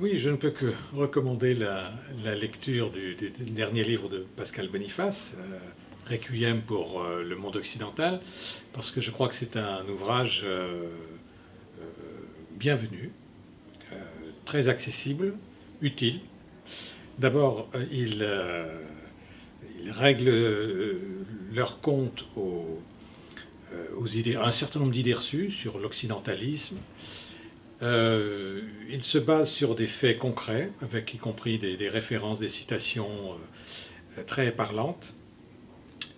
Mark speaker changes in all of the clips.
Speaker 1: Oui, je ne peux que recommander la, lecture du, dernier livre de Pascal Boniface, euh, Requiem pour euh, le monde occidental, parce que je crois que c'est un ouvrage euh, bienvenu, très accessible, utile. D'abord, il, règle leur compte à un certain nombre d'idées reçues sur l'occidentalisme, euh, il se base sur des faits concrets, avec y compris des, références, des citations euh, très parlantes.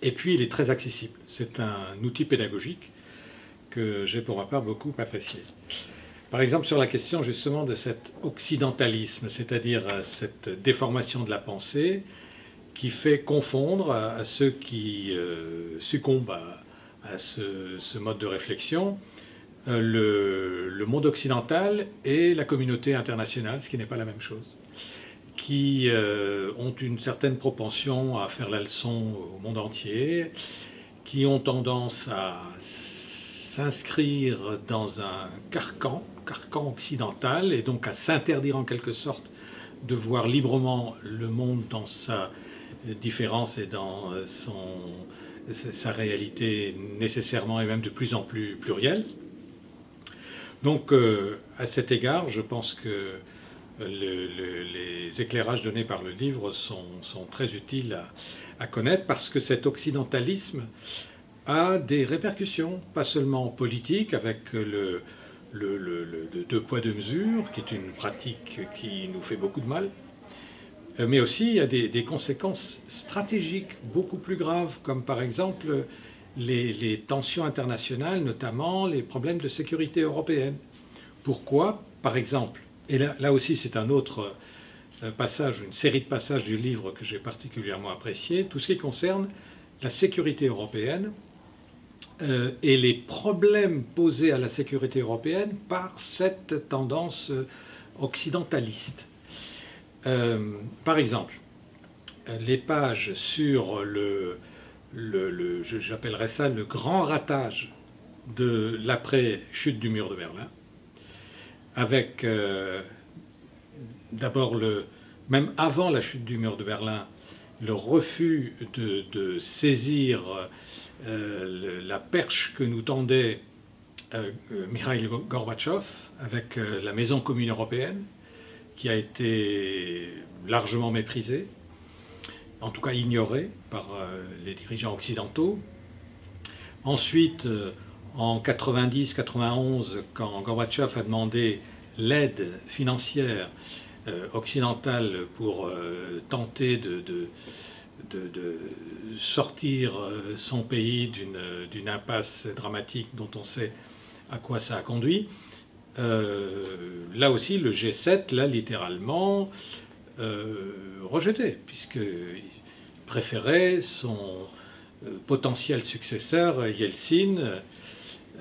Speaker 1: Et puis, il est très accessible. C'est un outil pédagogique que j'ai pour ma part beaucoup apprécié. Par exemple, sur la question justement de cet occidentalisme, c'est-à-dire euh, cette déformation de la pensée qui fait confondre à, ceux qui succombent à, ce, mode de réflexion euh, le, monde occidental et la communauté internationale, ce qui n'est pas la même chose, qui euh, ont une certaine propension à faire la leçon au monde entier, qui ont tendance à s'inscrire dans un carcan, carcan occidental, et donc à s'interdire en quelque sorte de voir librement le monde dans sa différence et dans son, sa réalité nécessairement et même de plus en plus plurielle. Donc, euh, à cet égard, je pense que les éclairages donnés par le livre sont, très utiles à, connaître parce que cet occidentalisme a des répercussions, pas seulement politiques, avec le, deux poids deux mesures, qui est une pratique qui nous fait beaucoup de mal, euh, mais aussi il y a des conséquences stratégiques beaucoup plus graves, comme par exemple les, tensions internationales, notamment les problèmes de sécurité européenne. Pourquoi? Par exemple, et là, aussi c'est un autre euh, passage, une série de passages du livre que j'ai particulièrement apprécié, tout ce qui concerne la sécurité européenne euh, et les problèmes posés à la sécurité européenne par cette tendance euh, occidentaliste. par exemple, les pages sur le, le, j'appellerais ça le grand ratage de l'après-chute du mur de Berlin, avec euh, d'abord le, même avant la chute du mur de Berlin, le refus de, saisir euh, la perche que nous tendait euh, Mikhail Gorbatchev avec la Maison commune européenne, qui a été largement méprisée en tout cas ignoré par euh, les dirigeants occidentaux. Ensuite, euh, en 90-91, quand Gorbatchev a demandé l'aide financière euh, occidentale pour tenter de, sortir son pays d'une impasse dramatique dont on sait à quoi ça a conduit, là aussi le G7 l'a littéralement rejeté, puisqu'il préférait son euh, potentiel successeur, Yeltsin,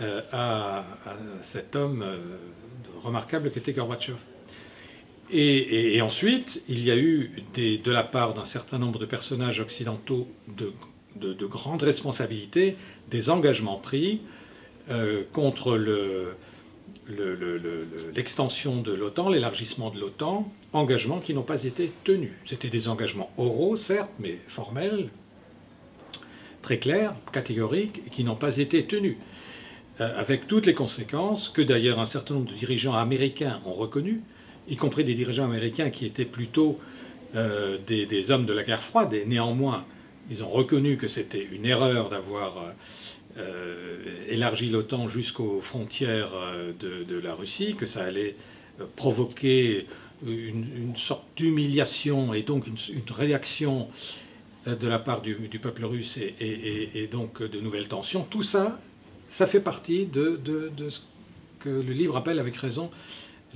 Speaker 1: euh, à, cet homme euh, remarquable qu'était Gorbatchev. Et, et, ensuite, il y a eu de la part d'un certain nombre de personnages occidentaux de, de, grandes responsabilités, des engagements pris contre le, l'extension de l'OTAN, l'élargissement de l'OTAN, engagements qui n'ont pas été tenus. C'était des engagements oraux, certes, mais formels, très clairs, catégoriques, qui n'ont pas été tenus. Euh, avec toutes les conséquences que d'ailleurs un certain nombre de dirigeants américains ont reconnues, y compris des dirigeants américains qui étaient plutôt euh, des, hommes de la guerre froide, et néanmoins, ils ont reconnu que c'était une erreur d'avoir... Euh, élargi l'OTAN jusqu'aux frontières euh, de, la Russie, que ça allait euh, provoquer une, sorte d'humiliation et donc une, réaction de la part du, peuple russe et, donc de nouvelles tensions. Tout ça, ça fait partie de, de ce que le livre appelle avec raison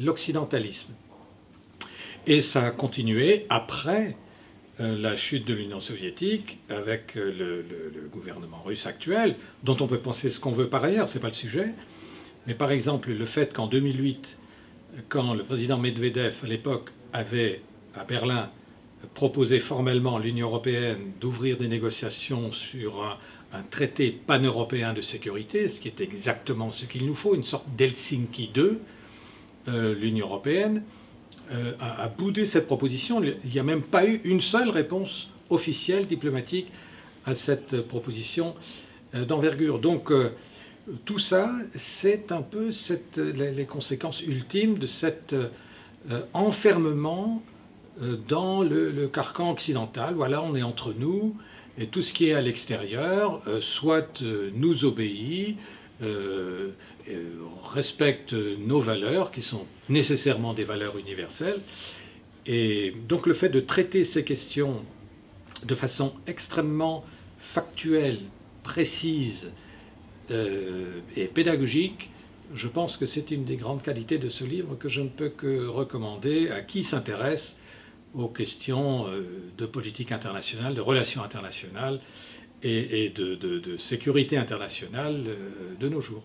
Speaker 1: l'occidentalisme. Et ça a continué après la chute de l'Union soviétique avec euh, le, gouvernement russe actuel, dont on peut penser ce qu'on veut par ailleurs, ce n'est pas le sujet. Mais par exemple, le fait qu'en 2008, quand le président Medvedev, à l'époque, avait à Berlin proposé formellement l'Union européenne d'ouvrir des négociations sur un, traité pan-européen de sécurité, ce qui est exactement ce qu'il nous faut, une sorte d'Helsinki 2, euh, l'Union européenne a, boudé cette proposition. Il n'y a même pas eu une seule réponse officielle, diplomatique, à cette proposition d'envergure. Donc tout ça, c'est un peu les, conséquences ultimes de cet enfermement dans le, carcan occidental. Voilà, on est entre nous, et tout ce qui est à l'extérieur, soit nous obéit, euh, euh, respecte nos valeurs, qui sont nécessairement des valeurs universelles. Et donc le fait de traiter ces questions de façon extrêmement factuelle, précise euh, et pédagogique, je pense que c'est une des grandes qualités de ce livre que je ne peux que recommander à qui s'intéresse aux questions de politique internationale, de relations internationales et, de, sécurité internationale euh, de nos jours.